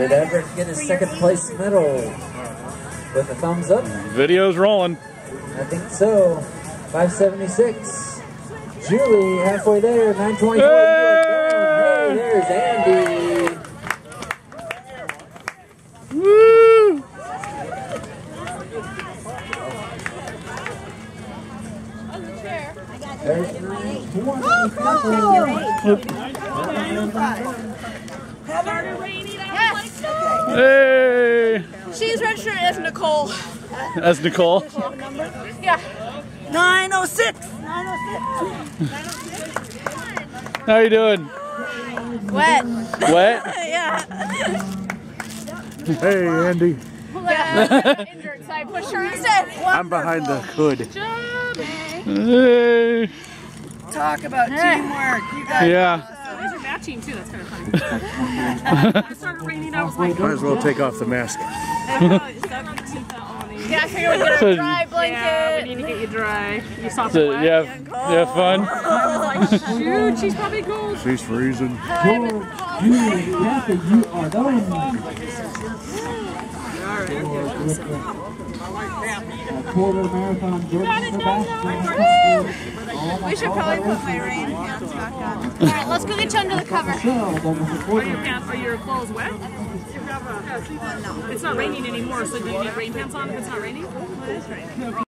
Did Everett get his second place medal with a thumbs up? Video's rolling. I think so. 576. Julie, halfway there, 924. You are done. Hey, there's Andie. Woo! There's 924. Hey! She's registered as Nicole. As Nicole. Yeah. Nine oh six. Nine oh six. Nine oh six. How you doing? Wet. Wet? yeah. Hey, Andie. Injured, so I pushed her instead. I'm behind the hood. Hey! Talk about teamwork. You guys. Yeah. These too. That's kind of funny. it started raining. I was like, Might as well take off the mask. Yeah, I figured we'd get her a dry yeah, blanket. we need to get you dry. You saw So, some wet. you have, fun? I was like, shoot, she's probably cold. She's freezing. Julie, Kathy, you are done. Quarter marathon, Jordan Sebastian. We should probably put my rain pants back on. All right, let's go get you under the cover. Michelle, done with the Are your pants, are your clothes wet? It's not raining anymore, so do you need rain pants on if it's not raining?